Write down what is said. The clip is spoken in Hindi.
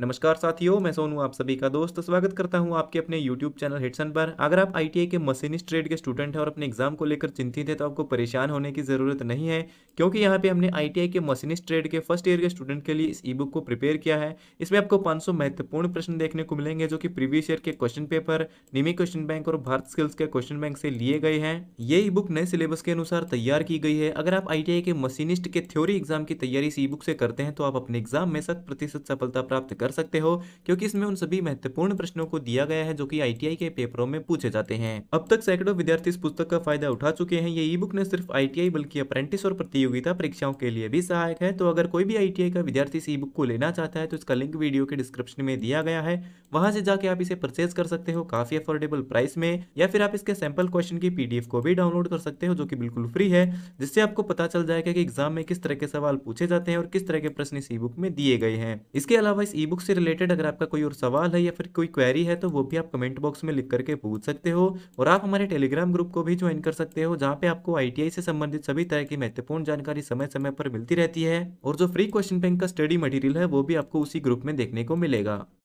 नमस्कार साथियों, मैं सोनू, आप सभी का दोस्त। स्वागत करता हूँ आपके अपने YouTube चैनल हिटसन पर अगर आप ITI के मशीनिस्ट ट्रेड के स्टूडेंट हैं और अपने एग्ज़ाम को लेकर चिंतित हैं तो आपको परेशान होने की ज़रूरत नहीं है, क्योंकि यहाँ पे हमने ITI के मशीनिस्ट ट्रेड के फ़र्स्ट ईयर के स्टूडेंट के लिए इस ई बुक को प्रिपेयर किया है। इसमें आपको पाँच महत्वपूर्ण प्रश्न देखने को मिलेंगे, जो कि प्रीवियस ईयर के क्वेश्चन पेपर निमी क्वेश्चन बैंक और भारत स्किल्स के क्वेश्चन बैंक से लिए गए हैं। ये ई बुक नए सिलेबस के अनुसार तैयार की गई है। अगर आप आईटीआई के मशीनिस्ट के थ्योरी एग्ज़ाम की तैयारी इस ई बुक से करते हैं तो आप अपने एग्ज़ाम में शत प्रतिशत सफलता प्राप्त कर सकते हो, क्योंकि इसमें उन सभी महत्वपूर्ण प्रश्नों को दिया गया है जो कि आईटीआई के पेपरों में पूछे जाते हैं। अब तक सैकड़ों विद्यार्थी इस पुस्तक का फ़ायदा उठा चुके हैं। ये ई बुक न सिर्फ़ आईटीआई बल्कि अप्रेंटिस और प्रतियोगिता परीक्षाओं के लिए भी सहायक है। तो अगर कोई भी आईटीआई का विद्यार्थी इस ई बुक को लेना चाहता है तो इसका लिंक वीडियो के डिस्क्रिप्शन में दिया गया है। वहाँ से जाके आप इसे परचेज कर सकते हो काफ़ी अफोर्डेबल प्राइस में, या फिर आप इसके सैंपल क्वेश्चन की पीडीएफ को भी डाउनलोड कर सकते हो, जो कि बिल्कुल फ्री है, जिससे आपको पता चल जाएगा कि एग्ज़ाम में किस तरह के सवाल पूछे जाते हैं और किस तरह के प्रश्न इस ई बुक में दिए गए हैं। इसके अलावा इस ई बुक से रिलेटेड अगर आपका कोई और सवाल है या फिर कोई क्वेरी है तो वो भी आप कमेंट बॉक्स में लिख करके पूछ सकते हो। और आप हमारे टेलीग्राम ग्रुप को भी ज्वाइन कर सकते हो, जहाँ पे आपको आईटीआई से संबंधित सभी तरह की महत्वपूर्ण जानकारी समय समय पर मिलती रहती है। और जो फ्री क्वेश्चन बैंक का स्टडी मटीरियल है, वो भी आपको उसी ग्रुप में देखने को मिलेगा।